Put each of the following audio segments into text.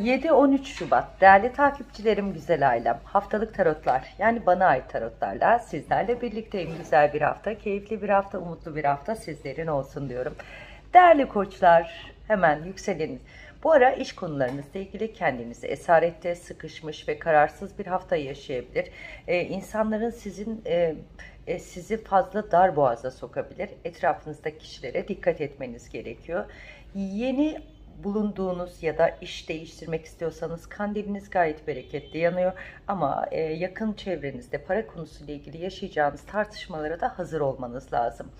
7-13 Şubat. Değerli takipçilerim güzel ailem haftalık tarotlar yani bana ait tarotlarla sizlerle birlikteyim. Güzel bir hafta keyifli bir hafta umutlu bir hafta sizlerin olsun diyorum. Değerli koçlar hemen yükselin. Bu ara iş konularınızla ilgili kendinizi esarette sıkışmış ve kararsız bir hafta yaşayabilir. Ee, insanların sizin e, e, sizi fazla dar boğaza sokabilir. Etrafınızdaki kişilere dikkat etmeniz gerekiyor. Yeni bulunduğunuz ya da iş değiştirmek istiyorsanız kandiliniz gayet bereketli yanıyor. Ama e, yakın çevrenizde para konusuyla ilgili yaşayacağınız tartışmalara da hazır olmanız lazım.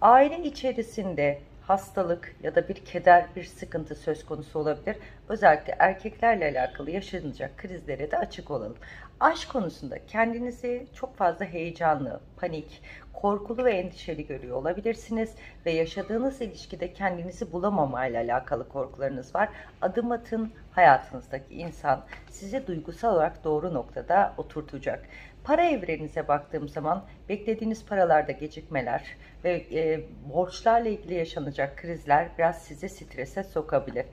Aile içerisinde hastalık ya da bir keder, bir sıkıntı söz konusu olabilir. Özellikle erkeklerle alakalı yaşanacak krizlere de açık olalım. Aşk konusunda kendinizi çok fazla heyecanlı, panik, korkulu ve endişeli görüyor olabilirsiniz ve yaşadığınız ilişkide kendinizi bulamamayla alakalı korkularınız var. Adım atın hayatınızdaki insan sizi duygusal olarak doğru noktada oturtacak. Para evreninize baktığım zaman beklediğiniz paralarda gecikmeler ve e, borçlarla ilgili yaşanacak krizler biraz sizi strese sokabilir.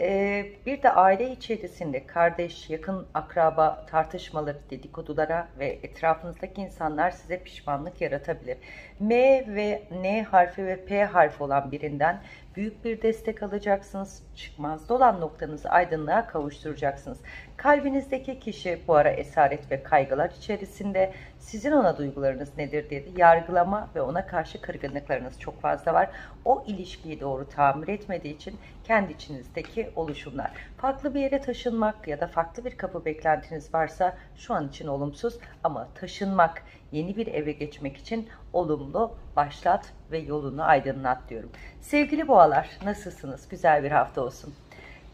Ee, bir de aile içerisinde kardeş, yakın akraba tartışmaları, dedikodulara ve etrafınızdaki insanlar size pişmanlık yaratabilir. M ve N harfi ve P harfi olan birinden büyük bir destek alacaksınız. Çıkmaz dolan noktanızı aydınlığa kavuşturacaksınız. Kalbinizdeki kişi bu ara esaret ve kaygılar içerisinde sizin ona duygularınız nedir diye yargılama ve ona karşı kırgınlıklarınız çok fazla var. O ilişkiyi doğru tamir etmediği için kendi içinizdeki oluşumlar. Farklı bir yere taşınmak ya da farklı bir kapı beklentiniz varsa şu an için olumsuz ama taşınmak, yeni bir eve geçmek için olumlu başlat ve yolunu aydınlat diyorum. Sevgili boğalar nasılsınız? Güzel bir hafta olsun.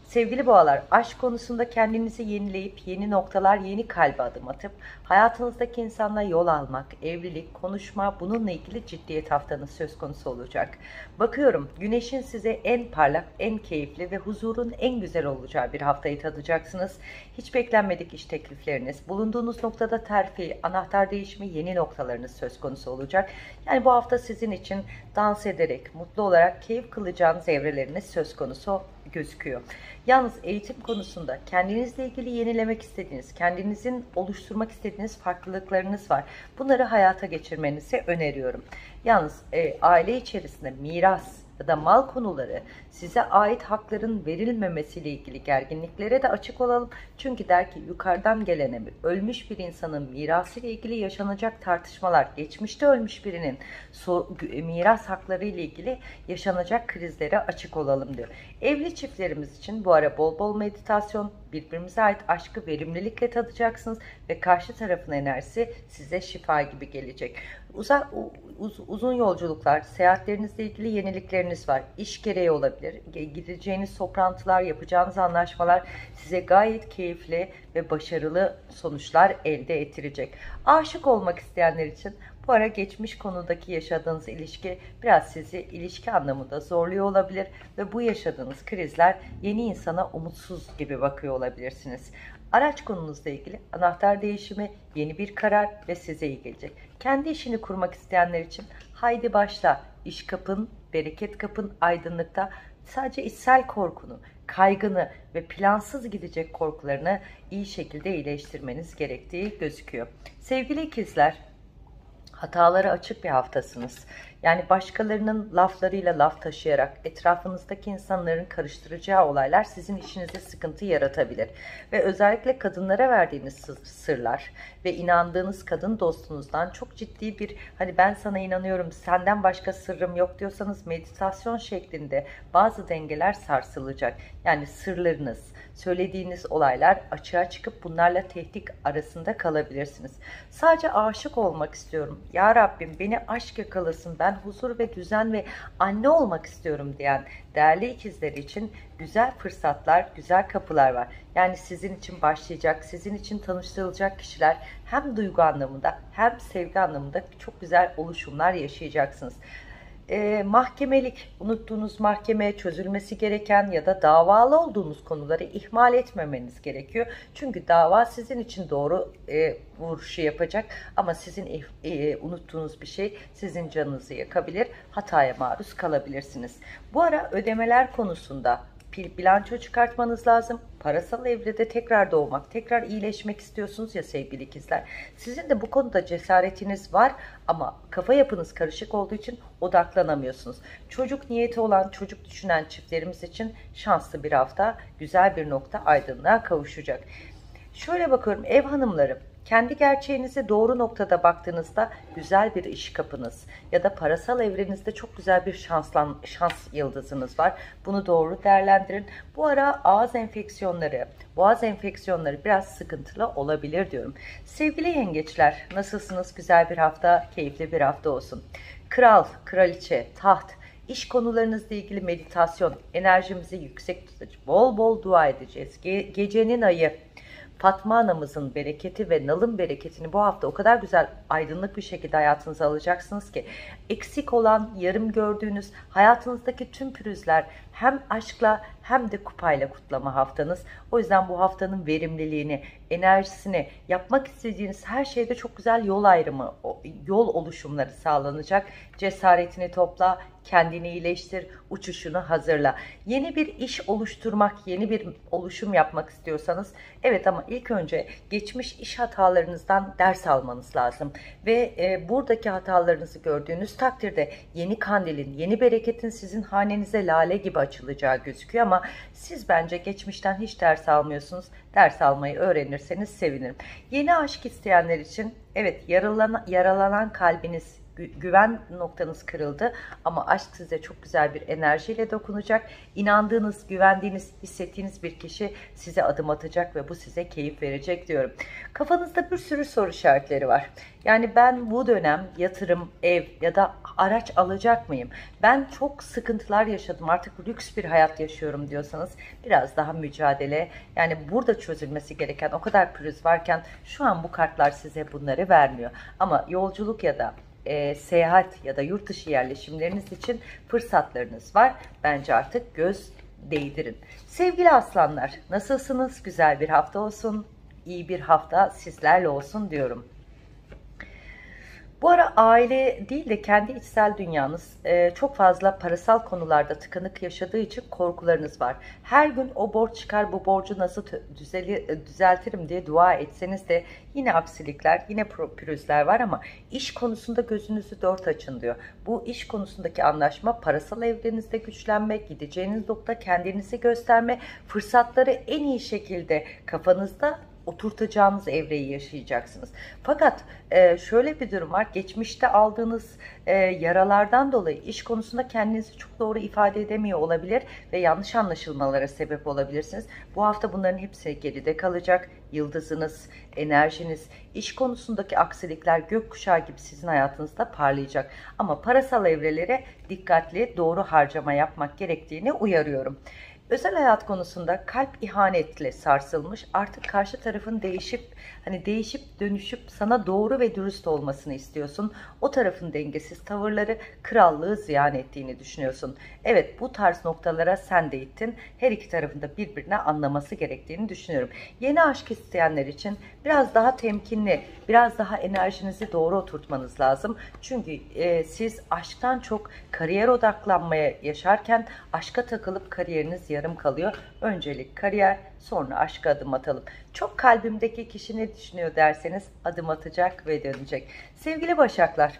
Sevgili boğalar, aşk konusunda kendinizi yenileyip yeni noktalar, yeni kalbe adım atıp hayatınızdaki insanla yol almak, evlilik, konuşma bununla ilgili ciddiyet haftanız söz konusu olacak. Bakıyorum güneşin size en parlak, en keyifli ve huzurun en güzel olacağı bir haftayı tadacaksınız. Hiç beklenmedik iş teklifleriniz, bulunduğunuz noktada terfi, anahtar değişimi, yeni noktalarınız söz konusu olacak. Yani bu hafta sizin için dans ederek, mutlu olarak keyif kılacağınız evreleriniz söz konusu gözüküyor. Yalnız eğitim konusunda kendinizle ilgili yenilemek istediğiniz, kendinizin oluşturmak istediğiniz farklılıklarınız var. Bunları hayata geçirmenizi öneriyorum. Yalnız e, aile içerisinde miras, ya da mal konuları size ait hakların verilmemesiyle ilgili gerginliklere de açık olalım. Çünkü der ki yukarıdan gelene ölmüş bir insanın mirası ile ilgili yaşanacak tartışmalar, geçmişte ölmüş birinin so miras hakları ile ilgili yaşanacak krizlere açık olalım diyor. Evli çiftlerimiz için bu ara bol bol meditasyon, birbirimize ait aşkı verimlilikle tadacaksınız ve karşı tarafın enerjisi size şifa gibi gelecek. Uzak, uz, uzun yolculuklar, seyahatlerinizle ilgili yenilikleriniz var. İş gereği olabilir. Gideceğiniz toplantılar, yapacağınız anlaşmalar size gayet keyifli ve başarılı sonuçlar elde ettirecek. Aşık olmak isteyenler için bu ara geçmiş konudaki yaşadığınız ilişki biraz sizi ilişki anlamında zorluyor olabilir ve bu yaşadığınız krizler yeni insana umutsuz gibi bakıyor olabilirsiniz. Araç konunuzla ilgili anahtar değişimi, yeni bir karar ve size iyi gelecek. Kendi işini kurmak isteyenler için haydi başla. İş kapın, bereket kapın aydınlıkta sadece içsel korkunu, kaygını ve plansız gidecek korkularını iyi şekilde iyileştirmeniz gerektiği gözüküyor. Sevgili ikizler, hatalara açık bir haftasınız. Yani başkalarının laflarıyla laf taşıyarak etrafınızdaki insanların karıştıracağı olaylar sizin işinize sıkıntı yaratabilir. Ve özellikle kadınlara verdiğiniz sırlar ve inandığınız kadın dostunuzdan çok ciddi bir hani ben sana inanıyorum senden başka sırrım yok diyorsanız meditasyon şeklinde bazı dengeler sarsılacak. Yani sırlarınız, söylediğiniz olaylar açığa çıkıp bunlarla tehdit arasında kalabilirsiniz. Sadece aşık olmak istiyorum. Ya Rabbim beni aşk yakalasın ben huzur ve düzen ve anne olmak istiyorum diyen değerli ikizler için güzel fırsatlar, güzel kapılar var. Yani sizin için başlayacak, sizin için tanıştırılacak kişiler hem duygu anlamında hem sevgi anlamında çok güzel oluşumlar yaşayacaksınız e, mahkemelik, unuttuğunuz mahkeme çözülmesi gereken ya da davalı olduğunuz konuları ihmal etmemeniz gerekiyor. Çünkü dava sizin için doğru e, vuruşu yapacak ama sizin e, unuttuğunuz bir şey sizin canınızı yakabilir, hataya maruz kalabilirsiniz. Bu ara ödemeler konusunda bilanço çıkartmanız lazım. Parasal evrede tekrar doğmak, tekrar iyileşmek istiyorsunuz ya sevgili ikizler. Sizin de bu konuda cesaretiniz var ama kafa yapınız karışık olduğu için odaklanamıyorsunuz. Çocuk niyeti olan, çocuk düşünen çiftlerimiz için şanslı bir hafta, güzel bir nokta aydınlığa kavuşacak. Şöyle bakıyorum ev hanımları kendi gerçeğinize doğru noktada baktığınızda güzel bir iş kapınız ya da parasal evrenizde çok güzel bir şanslan, şans yıldızınız var. Bunu doğru değerlendirin. Bu ara ağız enfeksiyonları, boğaz enfeksiyonları biraz sıkıntılı olabilir diyorum. Sevgili yengeçler nasılsınız? Güzel bir hafta, keyifli bir hafta olsun. Kral, kraliçe, taht, iş konularınızla ilgili meditasyon, enerjimizi yüksek tutacağız. Bol bol dua edeceğiz. Ge gecenin ayı Fatma anamızın bereketi ve nalın bereketini bu hafta o kadar güzel aydınlık bir şekilde hayatınıza alacaksınız ki eksik olan, yarım gördüğünüz hayatınızdaki tüm pürüzler hem aşkla hem de kupayla kutlama haftanız. O yüzden bu haftanın verimliliğini, enerjisini, yapmak istediğiniz her şeyde çok güzel yol ayrımı, yol oluşumları sağlanacak. Cesaretini topla, kendini iyileştir, uçuşunu hazırla. Yeni bir iş oluşturmak, yeni bir oluşum yapmak istiyorsanız evet ama ilk önce geçmiş iş hatalarınızdan ders almanız lazım. Ve e, buradaki hatalarınızı gördüğünüz takdirde yeni kandilin, yeni bereketin sizin hanenize lale gibi açılacağı gözüküyor ama siz bence geçmişten hiç ders almıyorsunuz. Ders almayı öğrenirseniz sevinirim. Yeni aşk isteyenler için evet yaralanan, yaralanan kalbiniz güven noktanız kırıldı ama aşk size çok güzel bir enerjiyle dokunacak. İnandığınız, güvendiğiniz, hissettiğiniz bir kişi size adım atacak ve bu size keyif verecek diyorum. Kafanızda bir sürü soru işaretleri var. Yani ben bu dönem yatırım, ev ya da araç alacak mıyım? Ben çok sıkıntılar yaşadım artık lüks bir hayat yaşıyorum diyorsanız biraz daha mücadele. Yani burada çözülmesi gereken o kadar pürüz varken şu an bu kartlar size bunları vermiyor. Ama yolculuk ya da e, seyahat ya da yurt dışı yerleşimleriniz için fırsatlarınız var. Bence artık göz değdirin. Sevgili aslanlar nasılsınız? Güzel bir hafta olsun. İyi bir hafta sizlerle olsun diyorum. Bu ara aile değil de kendi içsel dünyanız e, çok fazla parasal konularda tıkanık yaşadığı için korkularınız var. Her gün o borç çıkar bu borcu nasıl düzeli, e, düzeltirim diye dua etseniz de yine aksilikler yine pürüzler var ama iş konusunda gözünüzü dört açın diyor. Bu iş konusundaki anlaşma parasal evrenizde güçlenmek, gideceğiniz nokta kendinizi gösterme, fırsatları en iyi şekilde kafanızda oturtacağınız evreyi yaşayacaksınız. Fakat e, şöyle bir durum var. Geçmişte aldığınız e, yaralardan dolayı iş konusunda kendinizi çok doğru ifade edemiyor olabilir ve yanlış anlaşılmalara sebep olabilirsiniz. Bu hafta bunların hepsi geride kalacak. Yıldızınız, enerjiniz, iş konusundaki aksilikler gökkuşağı gibi sizin hayatınızda parlayacak. Ama parasal evrelere dikkatli, doğru harcama yapmak gerektiğini uyarıyorum. Özel hayat konusunda kalp ihanetle sarsılmış artık karşı tarafın değişip hani değişip dönüşüp sana doğru ve dürüst olmasını istiyorsun. O tarafın dengesiz tavırları krallığı ziyan ettiğini düşünüyorsun. Evet bu tarz noktalara sen de ittin. Her iki tarafın da birbirine anlaması gerektiğini düşünüyorum. Yeni aşk isteyenler için biraz daha temkinli, biraz daha enerjinizi doğru oturtmanız lazım. Çünkü e, siz aşktan çok kariyer odaklanmaya yaşarken aşka takılıp kariyeriniz yarım kalıyor. Öncelik kariyer, sonra aşka adım atalım. Çok kalbimdeki kişi ne düşünüyor derseniz adım atacak ve dönecek. Sevgili Başaklar,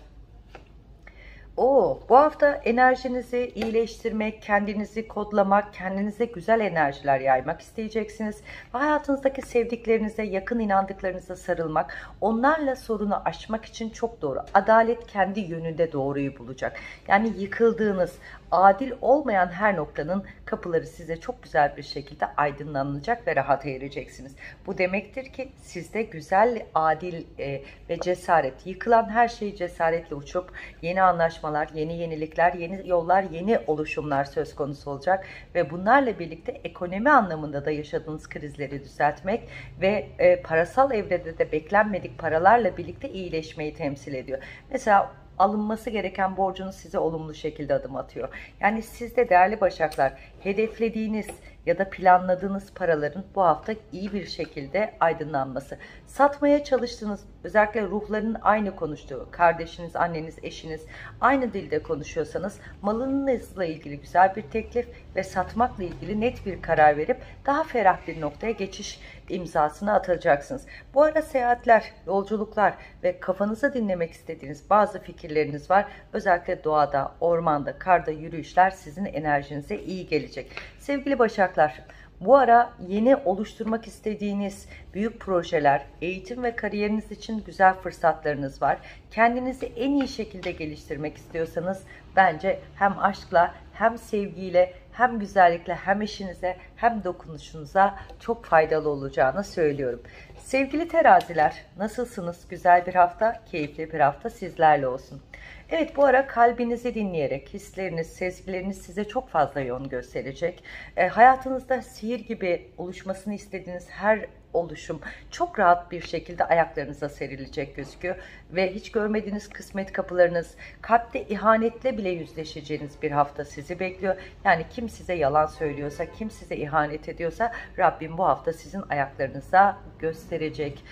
Oo, bu hafta enerjinizi iyileştirmek, kendinizi kodlamak, kendinize güzel enerjiler yaymak isteyeceksiniz. Ve hayatınızdaki sevdiklerinize, yakın inandıklarınıza sarılmak, onlarla sorunu aşmak için çok doğru. Adalet kendi yönünde doğruyu bulacak. Yani yıkıldığınız, adil olmayan her noktanın kapıları size çok güzel bir şekilde aydınlanacak ve rahat ereceksiniz. Bu demektir ki sizde güzel, adil e, ve cesaret, yıkılan her şeyi cesaretle uçup yeni anlaşmalar, yeni yenilikler, yeni yollar, yeni oluşumlar söz konusu olacak ve bunlarla birlikte ekonomi anlamında da yaşadığınız krizleri düzeltmek ve e, parasal evrede de beklenmedik paralarla birlikte iyileşmeyi temsil ediyor. Mesela alınması gereken borcunuz size olumlu şekilde adım atıyor. Yani sizde değerli başaklar hedeflediğiniz ya da planladığınız paraların bu hafta iyi bir şekilde aydınlanması. Satmaya çalıştığınız özellikle ruhların aynı konuştuğu kardeşiniz, anneniz, eşiniz aynı dilde konuşuyorsanız malınızla ilgili güzel bir teklif ve satmakla ilgili net bir karar verip daha ferah bir noktaya geçiş imzasını atacaksınız. Bu ara seyahatler, yolculuklar ve kafanızı dinlemek istediğiniz bazı fikirleriniz var. Özellikle doğada, ormanda, karda yürüyüşler sizin enerjinize iyi gelecek. Sevgili Başaklar, bu ara yeni oluşturmak istediğiniz büyük projeler, eğitim ve kariyeriniz için güzel fırsatlarınız var. Kendinizi en iyi şekilde geliştirmek istiyorsanız bence hem aşkla hem sevgiyle hem güzellikle hem işinize hem dokunuşunuza çok faydalı olacağını söylüyorum. Sevgili teraziler nasılsınız? Güzel bir hafta, keyifli bir hafta sizlerle olsun. Evet bu ara kalbinizi dinleyerek hisleriniz, sezgileriniz size çok fazla yön gösterecek. E, hayatınızda sihir gibi oluşmasını istediğiniz her oluşum çok rahat bir şekilde ayaklarınıza serilecek gözüküyor. Ve hiç görmediğiniz kısmet kapılarınız, kalpte ihanetle bile yüzleşeceğiniz bir hafta sizi bekliyor. Yani kim size yalan söylüyorsa, kim size ihanet ediyorsa Rabbim bu hafta sizin ayaklarınıza gösterecek.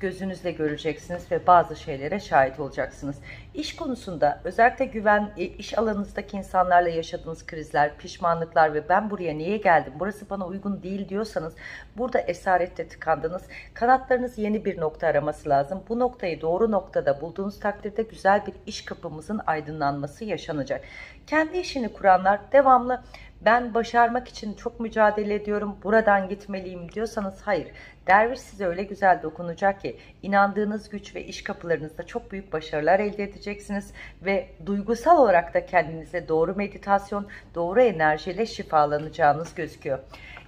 Gözünüzle göreceksiniz ve bazı şeylere şahit olacaksınız. İş konusunda özellikle güven, e, iş alanınızdaki insanlarla yaşadığınız krizler, pişmanlıklar ve ben buraya niye geldim, burası bana uygun değil diyorsanız burada esarette tıkandınız. Kanatlarınız yeni bir nokta araması lazım. Bu noktayı doğru noktada bulduğunuz takdirde güzel bir iş kapımızın aydınlanması yaşanacak. Kendi işini kuranlar devamlı ben başarmak için çok mücadele ediyorum, buradan gitmeliyim diyorsanız hayır. Derviş size öyle güzel dokunacak ki inandığınız güç ve iş kapılarınızda çok büyük başarılar elde edeceksiniz ve duygusal olarak da kendinize doğru meditasyon, doğru enerjiyle şifalanacağınız gözüküyor.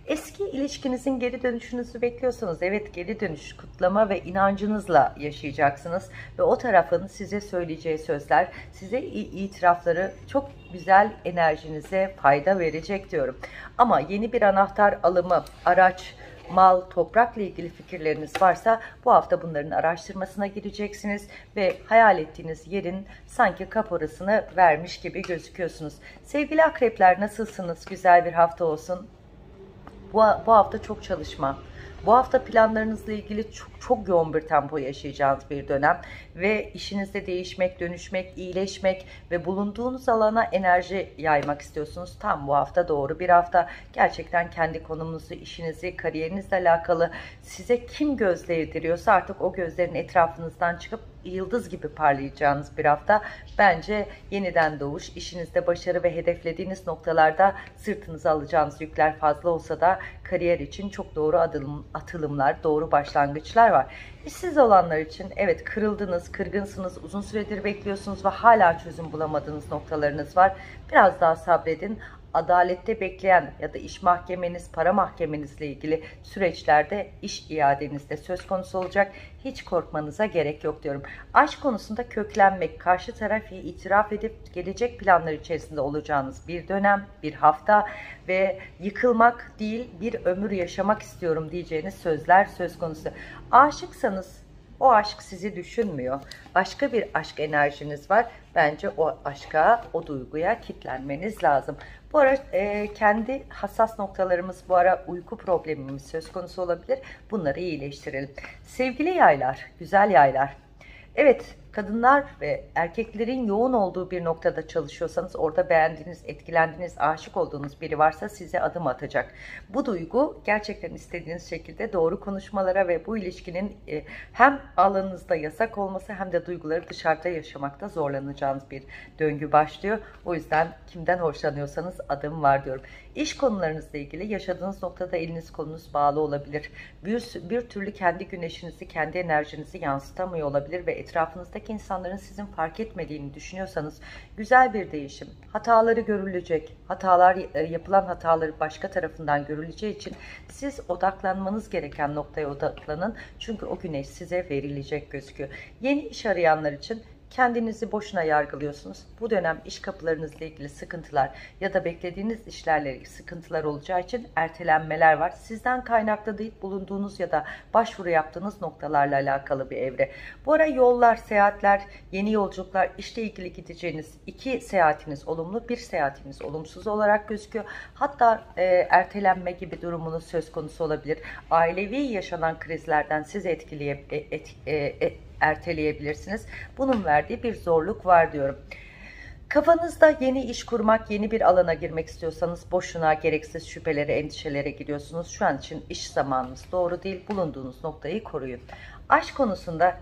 Eski ilişkinizin geri dönüşünüzü bekliyorsanız evet geri dönüş, kutlama ve inancınızla yaşayacaksınız. Ve o tarafın size söyleyeceği sözler, size itirafları çok güzel enerjinize fayda verecek diyorum. Ama yeni bir anahtar alımı, araç, mal, toprakla ilgili fikirleriniz varsa bu hafta bunların araştırmasına gireceksiniz ve hayal ettiğiniz yerin sanki kaporasını vermiş gibi gözüküyorsunuz. Sevgili akrepler nasılsınız? Güzel bir hafta olsun. Bu, bu hafta çok çalışma. Bu hafta planlarınızla ilgili çok, çok yoğun bir tempo yaşayacağınız bir dönem ve işinizde değişmek, dönüşmek, iyileşmek ve bulunduğunuz alana enerji yaymak istiyorsunuz. Tam bu hafta doğru bir hafta gerçekten kendi konumunuzu, işinizi, kariyerinizle alakalı size kim göz değdiriyorsa artık o gözlerin etrafınızdan çıkıp yıldız gibi parlayacağınız bir hafta. Bence yeniden doğuş, işinizde başarı ve hedeflediğiniz noktalarda sırtınıza alacağınız yükler fazla olsa da kariyer için çok doğru adım, atılımlar, doğru başlangıçlar var. İşsiz olanlar için evet kırıldınız, kırgınsınız, uzun süredir bekliyorsunuz ve hala çözüm bulamadığınız noktalarınız var. Biraz daha sabredin adalette bekleyen ya da iş mahkemeniz, para mahkemenizle ilgili süreçlerde iş iadenizde söz konusu olacak. Hiç korkmanıza gerek yok diyorum. Aşk konusunda köklenmek, karşı tarafı itiraf edip gelecek planlar içerisinde olacağınız bir dönem, bir hafta ve yıkılmak değil bir ömür yaşamak istiyorum diyeceğiniz sözler söz konusu. Aşıksanız o aşk sizi düşünmüyor. Başka bir aşk enerjiniz var. Bence o aşka, o duyguya kitlenmeniz lazım. Bu ara e, kendi hassas noktalarımız, bu ara uyku problemimiz söz konusu olabilir. Bunları iyileştirelim. Sevgili yaylar, güzel yaylar. Evet, kadınlar ve erkeklerin yoğun olduğu bir noktada çalışıyorsanız orada beğendiğiniz, etkilendiğiniz, aşık olduğunuz biri varsa size adım atacak. Bu duygu gerçekten istediğiniz şekilde doğru konuşmalara ve bu ilişkinin e, hem alanınızda yasak olması hem de duyguları dışarıda yaşamakta zorlanacağınız bir döngü başlıyor. O yüzden kimden hoşlanıyorsanız adım var diyorum. İş konularınızla ilgili yaşadığınız noktada eliniz kolunuz bağlı olabilir. Bir, bir türlü kendi güneşinizi, kendi enerjinizi yansıtamıyor olabilir ve etrafınızdaki insanların sizin fark etmediğini düşünüyorsanız güzel bir değişim. Hataları görülecek. Hatalar e, yapılan hataları başka tarafından görüleceği için siz odaklanmanız gereken noktaya odaklanın. Çünkü o güneş size verilecek gözüküyor. Yeni iş arayanlar için kendinizi boşuna yargılıyorsunuz. Bu dönem iş kapılarınızla ilgili sıkıntılar ya da beklediğiniz işlerle ilgili sıkıntılar olacağı için ertelenmeler var. Sizden kaynaklı değil bulunduğunuz ya da başvuru yaptığınız noktalarla alakalı bir evre. Bu ara yollar, seyahatler, yeni yolculuklar, işle ilgili gideceğiniz iki seyahatiniz olumlu, bir seyahatiniz olumsuz olarak gözüküyor. Hatta e, ertelenme gibi durumunuz söz konusu olabilir. Ailevi yaşanan krizlerden siz etkileye, e, et, e, e, erteleyebilirsiniz. Bunun verdiği bir zorluk var diyorum. Kafanızda yeni iş kurmak, yeni bir alana girmek istiyorsanız boşuna gereksiz şüphelere, endişelere giriyorsunuz. Şu an için iş zamanınız doğru değil. Bulunduğunuz noktayı koruyun. Aşk konusunda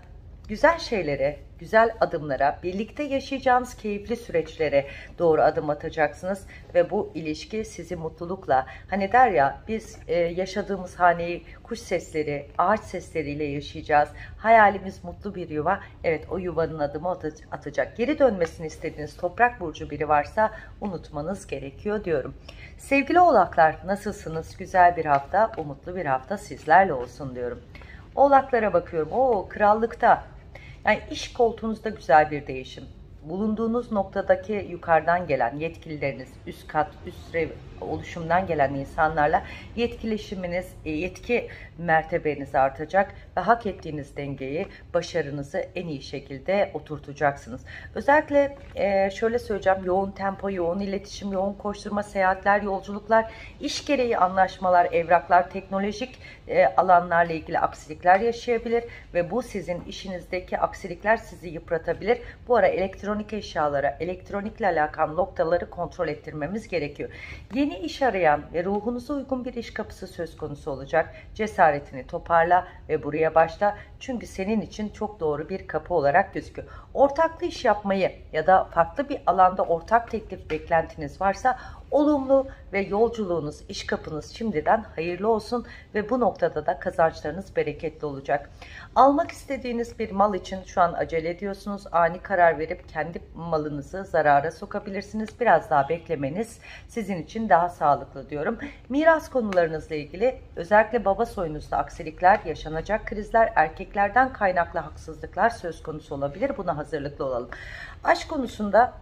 güzel şeylere, güzel adımlara, birlikte yaşayacağınız keyifli süreçlere doğru adım atacaksınız ve bu ilişki sizi mutlulukla hani der ya biz e, yaşadığımız haneyi kuş sesleri, ağaç sesleriyle yaşayacağız. Hayalimiz mutlu bir yuva. Evet o yuvanın adımı atacak. Geri dönmesini istediğiniz toprak burcu biri varsa unutmanız gerekiyor diyorum. Sevgili oğlaklar nasılsınız? Güzel bir hafta, umutlu bir hafta sizlerle olsun diyorum. Oğlaklara bakıyorum. O krallıkta yani iş koltuğunuzda güzel bir değişim. Bulunduğunuz noktadaki yukarıdan gelen yetkilileriniz, üst kat, üst oluşumdan gelen insanlarla yetkileşiminiz, e, yetki mertebeniz artacak ve hak ettiğiniz dengeyi, başarınızı en iyi şekilde oturtacaksınız. Özellikle e, şöyle söyleyeceğim, yoğun tempo, yoğun iletişim, yoğun koşturma, seyahatler, yolculuklar, iş gereği anlaşmalar, evraklar, teknolojik e, alanlarla ilgili aksilikler yaşayabilir ve bu sizin işinizdeki aksilikler sizi yıpratabilir. Bu ara elektronik eşyalara, elektronikle alakalı noktaları kontrol ettirmemiz gerekiyor. Yeni iş arayan ve ruhunuza uygun bir iş kapısı söz konusu olacak. Cesaretini toparla ve buraya başla. Çünkü senin için çok doğru bir kapı olarak gözüküyor. Ortaklı iş yapmayı ya da farklı bir alanda ortak teklif beklentiniz varsa olumlu ve yolculuğunuz, iş kapınız şimdiden hayırlı olsun ve bu noktada da kazançlarınız bereketli olacak. Almak istediğiniz bir mal için şu an acele ediyorsunuz. Ani karar verip kendi malınızı zarara sokabilirsiniz. Biraz daha beklemeniz sizin için daha sağlıklı diyorum. Miras konularınızla ilgili özellikle baba soyunuzda aksilikler, yaşanacak krizler, erkeklerden kaynaklı haksızlıklar söz konusu olabilir. Buna hazırlıklı olalım. Aşk konusunda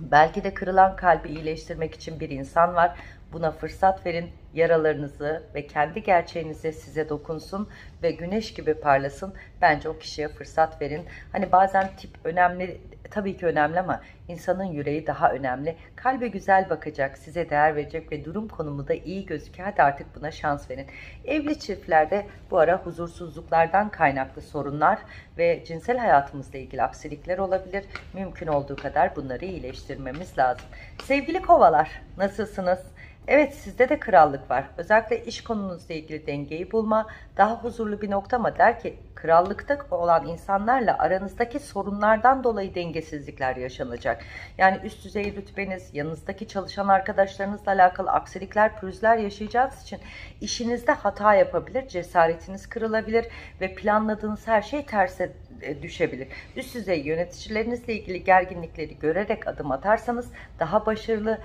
Belki de kırılan kalbi iyileştirmek için bir insan var. Buna fırsat verin, yaralarınızı ve kendi gerçeğinizi size dokunsun ve güneş gibi parlasın. Bence o kişiye fırsat verin. Hani bazen tip önemli, tabii ki önemli ama insanın yüreği daha önemli. Kalbe güzel bakacak, size değer verecek ve durum konumu da iyi gözüküyor. Hadi artık buna şans verin. Evli çiftlerde bu ara huzursuzluklardan kaynaklı sorunlar ve cinsel hayatımızla ilgili aksilikler olabilir. Mümkün olduğu kadar bunları iyileştirmemiz lazım. Sevgili kovalar, nasılsınız? Evet sizde de krallık var. Özellikle iş konunuzla ilgili dengeyi bulma daha huzurlu bir nokta ama der ki krallıkta olan insanlarla aranızdaki sorunlardan dolayı dengesizlikler yaşanacak. Yani üst düzey rütbeniz, yanınızdaki çalışan arkadaşlarınızla alakalı aksilikler, pürüzler yaşayacağınız için işinizde hata yapabilir, cesaretiniz kırılabilir ve planladığınız her şey terse e, düşebilir. Üst düzey yöneticilerinizle ilgili gerginlikleri görerek adım atarsanız daha başarılı,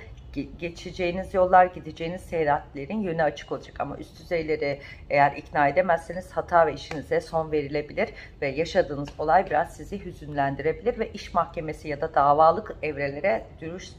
geçeceğiniz yollar, gideceğiniz seyahatlerin yönü açık olacak. Ama üst düzeyleri eğer ikna edemezseniz hata ve işinize son verilebilir ve yaşadığınız olay biraz sizi hüzünlendirebilir ve iş mahkemesi ya da davalık evrelere dürüst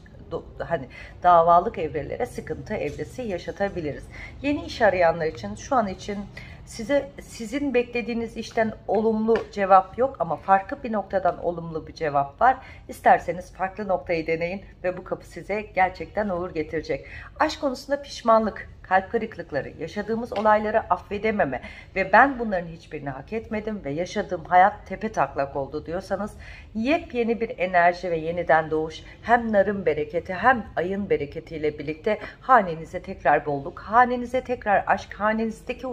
hani davalık evrelere sıkıntı evresi yaşatabiliriz. Yeni iş arayanlar için şu an için Size sizin beklediğiniz işten olumlu cevap yok ama farklı bir noktadan olumlu bir cevap var. İsterseniz farklı noktayı deneyin ve bu kapı size gerçekten uğur getirecek. Aşk konusunda pişmanlık, kalp kırıklıkları, yaşadığımız olayları affedememe ve ben bunların hiçbirini hak etmedim ve yaşadığım hayat tepe taklak oldu diyorsanız yepyeni bir enerji ve yeniden doğuş hem narın bereketi hem ayın bereketiyle birlikte hanenize tekrar bolluk, hanenize tekrar aşk, hanenizdeki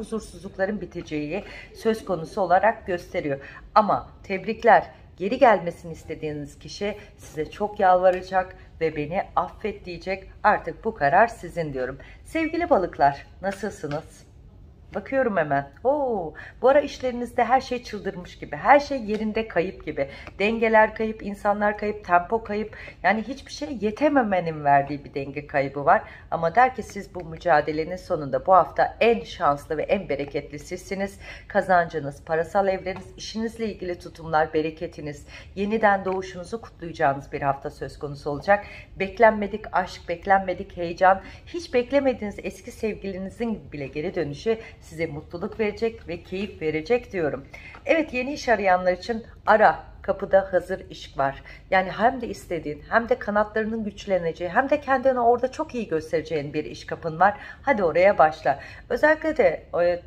huzursuzlukların biteceği söz konusu olarak gösteriyor. Ama tebrikler geri gelmesini istediğiniz kişi size çok yalvaracak ve beni affet diyecek. Artık bu karar sizin diyorum. Sevgili balıklar nasılsınız? Bakıyorum hemen. Oo, bu ara işlerinizde her şey çıldırmış gibi. Her şey yerinde kayıp gibi. Dengeler kayıp, insanlar kayıp, tempo kayıp. Yani hiçbir şey yetememenin verdiği bir denge kaybı var. Ama der ki siz bu mücadelenin sonunda bu hafta en şanslı ve en bereketli sizsiniz. Kazancınız, parasal evleriniz, işinizle ilgili tutumlar, bereketiniz, yeniden doğuşunuzu kutlayacağınız bir hafta söz konusu olacak. Beklenmedik aşk, beklenmedik heyecan, hiç beklemediğiniz eski sevgilinizin bile geri dönüşü size mutluluk verecek ve keyif verecek diyorum. Evet yeni iş arayanlar için ara kapıda hazır iş var. Yani hem de istediğin hem de kanatlarının güçleneceği hem de kendini orada çok iyi göstereceğin bir iş kapın var. Hadi oraya başla. Özellikle de e,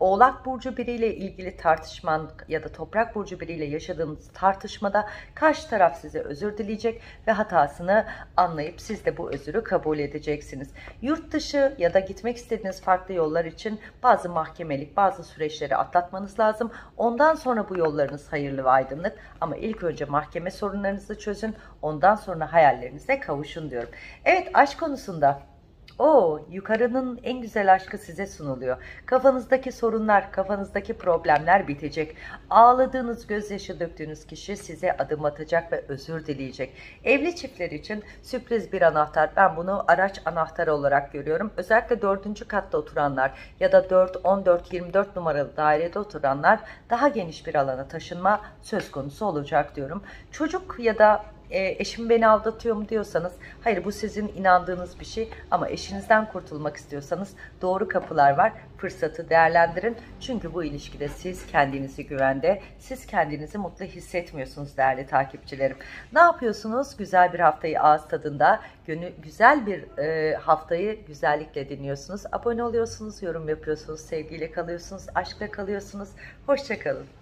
Oğlak Burcu biriyle ilgili tartışman ya da Toprak Burcu biriyle yaşadığınız tartışmada karşı taraf size özür dileyecek ve hatasını anlayıp siz de bu özürü kabul edeceksiniz. Yurt dışı ya da gitmek istediğiniz farklı yollar için bazı mahkemelik, bazı süreçleri atlatmanız lazım. Ondan sonra bu yollarınız hayırlı ve aydınlık ama ilk önce mahkeme sorunlarınızı çözün. Ondan sonra hayallerinize kavuşun diyorum. Evet aşk konusunda o yukarının en güzel aşkı size sunuluyor. Kafanızdaki sorunlar, kafanızdaki problemler bitecek. Ağladığınız, gözyaşı döktüğünüz kişi size adım atacak ve özür dileyecek. Evli çiftler için sürpriz bir anahtar. Ben bunu araç anahtarı olarak görüyorum. Özellikle dördüncü katta oturanlar ya da 4, 14, 24 numaralı dairede oturanlar daha geniş bir alana taşınma söz konusu olacak diyorum. Çocuk ya da e, eşim beni aldatıyor mu diyorsanız hayır bu sizin inandığınız bir şey ama eşinizden kurtulmak istiyorsanız doğru kapılar var. Fırsatı değerlendirin. Çünkü bu ilişkide siz kendinizi güvende siz kendinizi mutlu hissetmiyorsunuz değerli takipçilerim. Ne yapıyorsunuz? Güzel bir haftayı ağız tadında günü güzel bir e, haftayı güzellikle dinliyorsunuz. Abone oluyorsunuz yorum yapıyorsunuz sevgiyle kalıyorsunuz aşkla kalıyorsunuz. Hoşçakalın